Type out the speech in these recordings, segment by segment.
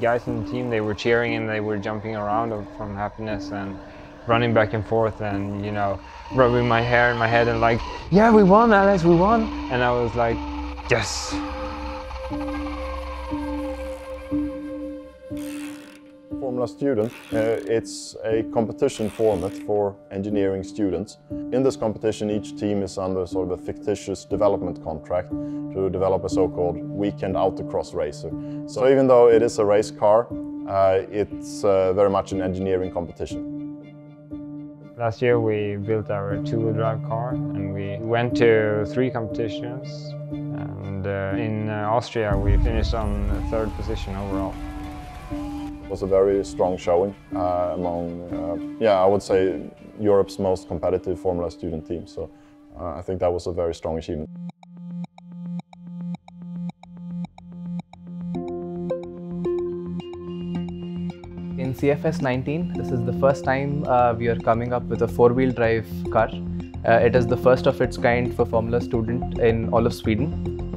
Guys in the team, they were cheering and they were jumping around from happiness and running back and forth and, you know, rubbing my hair in my head and like, yeah, we won, Alex, we won. And I was like, yes. Formula Student, uh, it's a competition format for engineering students. In this competition, each team is under sort of a fictitious development contract to develop a so-called weekend autocross racer. So even though it is a race car, uh, it's uh, very much an engineering competition. Last year we built our two-wheel drive car and we went to three competitions and uh, in uh, Austria we finished on third position overall. Was a very strong showing uh, among, uh, yeah, I would say Europe's most competitive Formula student team. So uh, I think that was a very strong achievement. In CFS 19, this is the first time uh, we are coming up with a four-wheel drive car. Uh, it is the first of its kind for Formula Student in all of Sweden.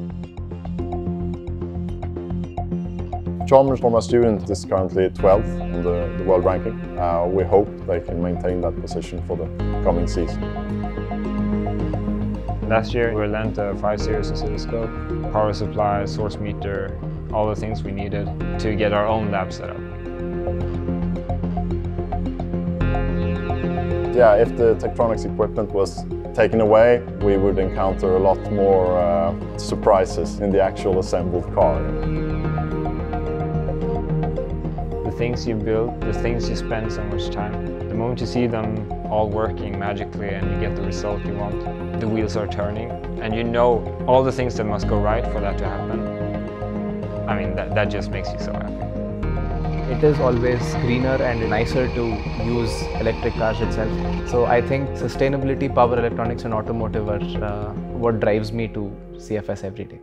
Chalmers Formula Student is currently 12th in the, the world ranking. Uh, we hope they can maintain that position for the coming season. Last year we lent a 5 series oscilloscope, power supply, source meter, all the things we needed to get our own lab set up. Yeah, if the Tektronix equipment was taken away, we would encounter a lot more uh, surprises in the actual assembled car. Things you build, the things you spend so much time, the moment you see them all working magically and you get the result you want, the wheels are turning, and you know all the things that must go right for that to happen, I mean, that, that just makes you so happy. It is always greener and nicer to use electric cars itself. So I think sustainability, power electronics and automotive are uh, what drives me to CFS every day.